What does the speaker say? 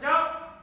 行。